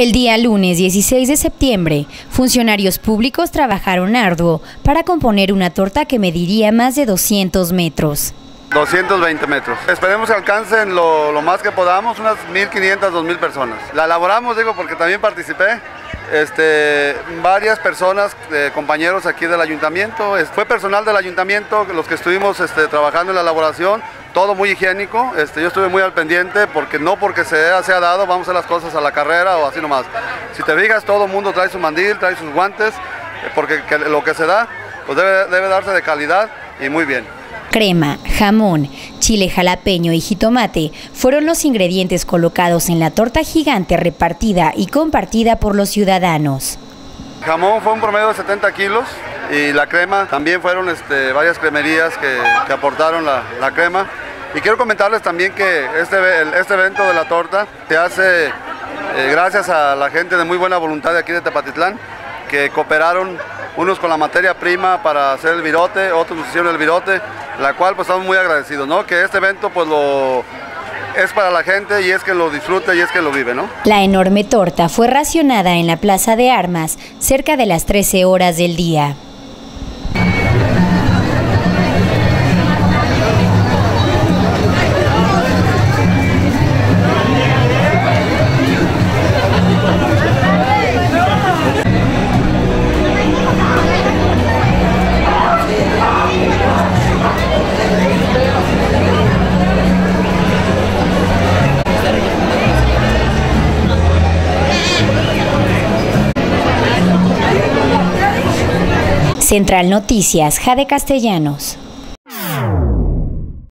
El día lunes 16 de septiembre, funcionarios públicos trabajaron arduo para componer una torta que mediría más de 200 metros. 220 metros. Esperemos que alcancen lo, más que podamos, unas 1.500, 2.000 personas. La elaboramos, digo, porque también participé este, varias personas, eh, compañeros aquí del ayuntamiento, fue personal del ayuntamiento los que estuvimos este, trabajando en la elaboración, todo muy higiénico, este, yo estuve muy al pendiente porque no porque se, se ha dado vamos a hacer las cosas a la carrera o así nomás. Si te fijas, todo el mundo trae su mandil, trae sus guantes, eh, porque lo que se da pues debe, debe darse de calidad y muy bien. Crema, jamón, chile jalapeño y jitomate fueron los ingredientes colocados en la torta gigante repartida y compartida por los ciudadanos. Jamón fue un promedio de 70 kilos y la crema también fueron este, varias cremerías que, aportaron la, crema. Y quiero comentarles también que este, este evento de la torta se hace eh, gracias a la gente de muy buena voluntad de aquí de Tepatitlán que cooperaron unos con la materia prima para hacer el virote, otros nos hicieron el virote, la cual pues estamos muy agradecidos, ¿no? Que este evento pues lo es para la gente y es que lo disfrute y es que lo vive, ¿no? La enorme torta fue racionada en la Plaza de Armas cerca de las 13 horas del día. Central Noticias, Jade Castellanos.